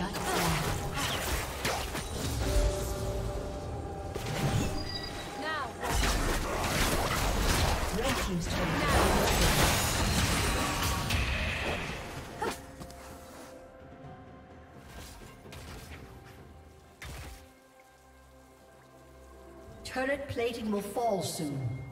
Shut down. Now. Red team's turn. Now. Turret plating will fall soon.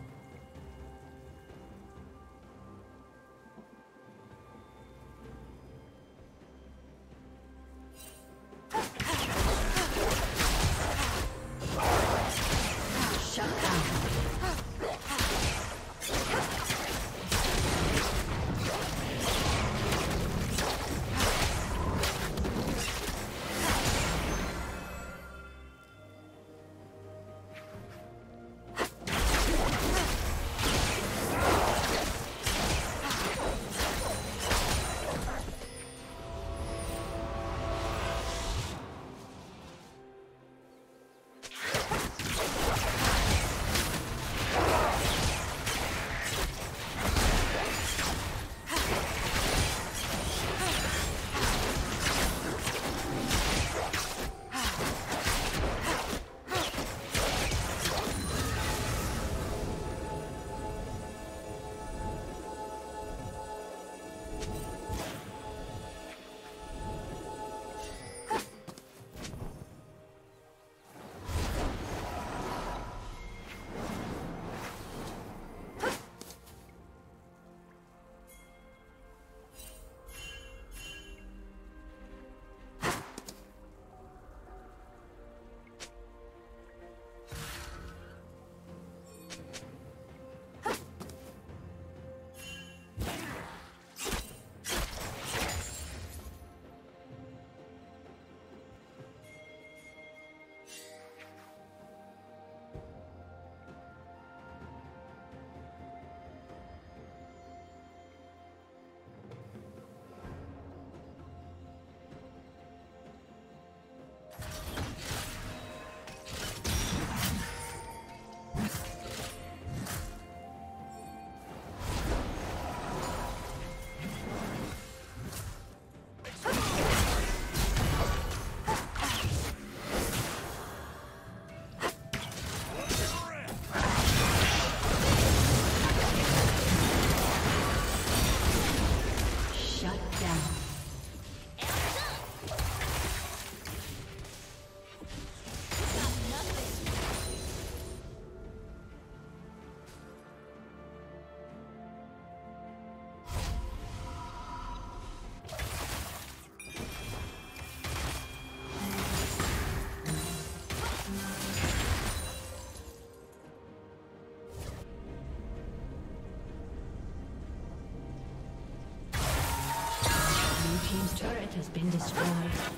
Has been destroyed.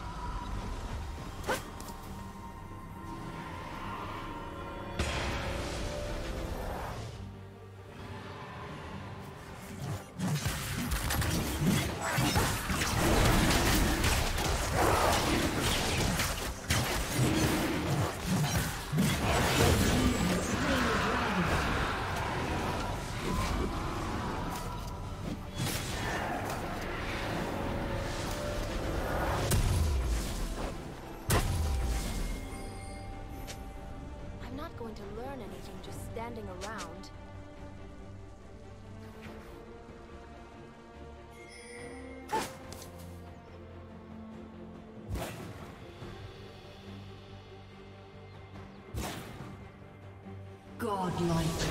Going to learn anything just standing around. Godlike.